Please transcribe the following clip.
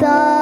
と。